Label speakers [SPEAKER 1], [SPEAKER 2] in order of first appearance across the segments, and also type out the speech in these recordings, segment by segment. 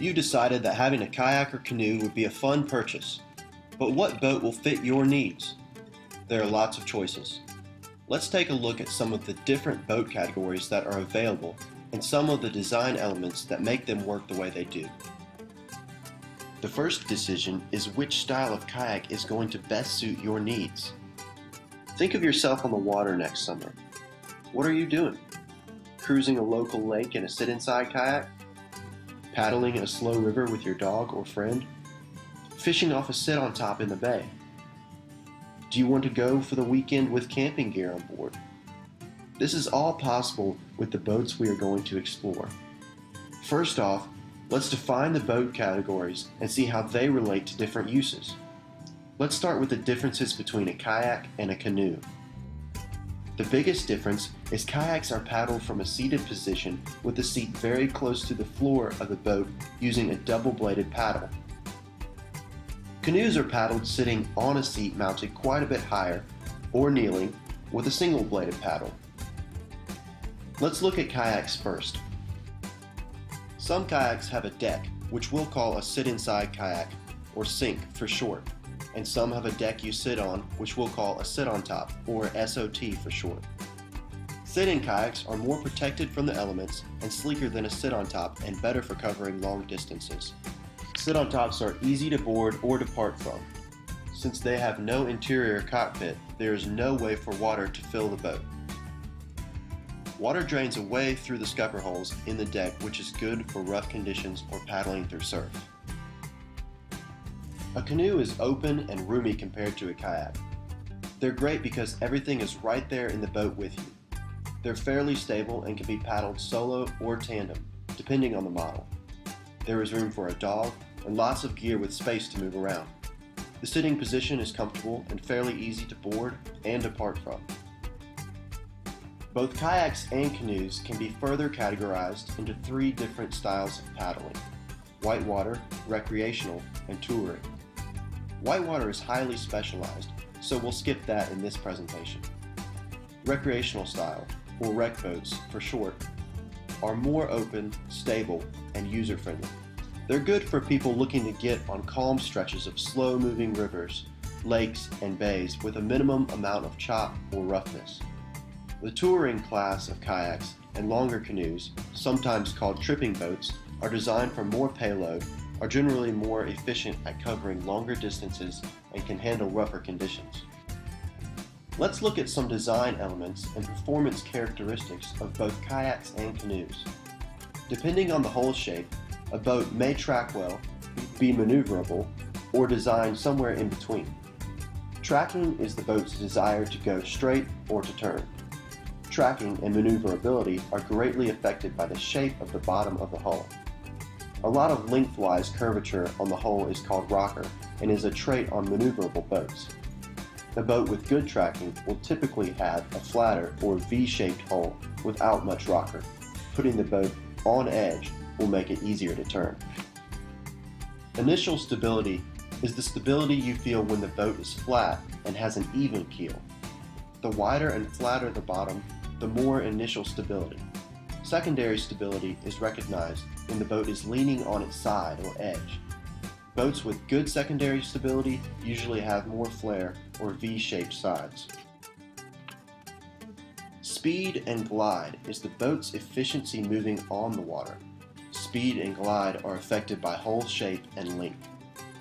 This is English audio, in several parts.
[SPEAKER 1] You decided that having a kayak or canoe would be a fun purchase. But what boat will fit your needs? There are lots of choices. Let's take a look at some of the different boat categories that are available and some of the design elements that make them work the way they do. The first decision is which style of kayak is going to best suit your needs. Think of yourself on the water next summer. What are you doing? Cruising a local lake in a sit inside kayak? Paddling in a slow river with your dog or friend? Fishing off a sit on top in the bay? Do you want to go for the weekend with camping gear on board? This is all possible with the boats we are going to explore. First off, let's define the boat categories and see how they relate to different uses. Let's start with the differences between a kayak and a canoe. The biggest difference is kayaks are paddled from a seated position with the seat very close to the floor of the boat using a double-bladed paddle. Canoes are paddled sitting on a seat mounted quite a bit higher or kneeling with a single-bladed paddle. Let's look at kayaks first. Some kayaks have a deck, which we'll call a sit-inside kayak, or sink for short and some have a deck you sit on, which we'll call a sit on top, or SOT for short. Sit-in kayaks are more protected from the elements and sleeker than a sit-on-top and better for covering long distances. Sit-on-tops are easy to board or depart from. Since they have no interior cockpit, there is no way for water to fill the boat. Water drains away through the scupper holes in the deck which is good for rough conditions or paddling through surf. A canoe is open and roomy compared to a kayak. They're great because everything is right there in the boat with you. They're fairly stable and can be paddled solo or tandem, depending on the model. There is room for a dog and lots of gear with space to move around. The sitting position is comfortable and fairly easy to board and depart from. Both kayaks and canoes can be further categorized into three different styles of paddling whitewater, recreational, and touring. Whitewater is highly specialized, so we'll skip that in this presentation. Recreational style, or rec boats for short, are more open, stable, and user-friendly. They're good for people looking to get on calm stretches of slow-moving rivers, lakes, and bays with a minimum amount of chop or roughness. The touring class of kayaks and longer canoes, sometimes called tripping boats, are designed for more payload are generally more efficient at covering longer distances and can handle rougher conditions. Let's look at some design elements and performance characteristics of both kayaks and canoes. Depending on the hull shape, a boat may track well, be maneuverable, or designed somewhere in between. Tracking is the boat's desire to go straight or to turn. Tracking and maneuverability are greatly affected by the shape of the bottom of the hull. A lot of lengthwise curvature on the hull is called rocker and is a trait on maneuverable boats. A boat with good tracking will typically have a flatter or V-shaped hull without much rocker. Putting the boat on edge will make it easier to turn. Initial stability is the stability you feel when the boat is flat and has an even keel. The wider and flatter the bottom, the more initial stability. Secondary stability is recognized when the boat is leaning on its side or edge. Boats with good secondary stability usually have more flare or V-shaped sides. Speed and glide is the boat's efficiency moving on the water. Speed and glide are affected by hull shape and length.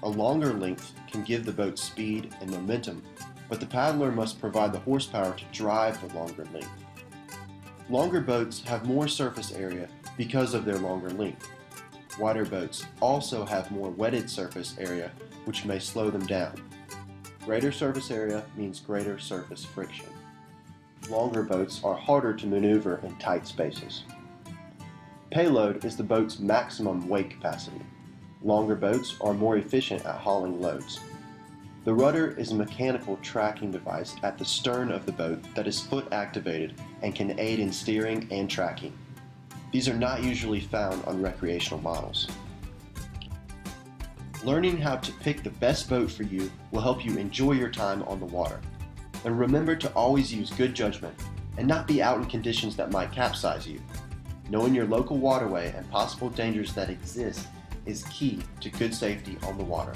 [SPEAKER 1] A longer length can give the boat speed and momentum, but the paddler must provide the horsepower to drive the longer length. Longer boats have more surface area because of their longer length. Wider boats also have more wetted surface area, which may slow them down. Greater surface area means greater surface friction. Longer boats are harder to maneuver in tight spaces. Payload is the boat's maximum weight capacity. Longer boats are more efficient at hauling loads. The rudder is a mechanical tracking device at the stern of the boat that is foot activated and can aid in steering and tracking. These are not usually found on recreational models. Learning how to pick the best boat for you will help you enjoy your time on the water. And remember to always use good judgment and not be out in conditions that might capsize you. Knowing your local waterway and possible dangers that exist is key to good safety on the water.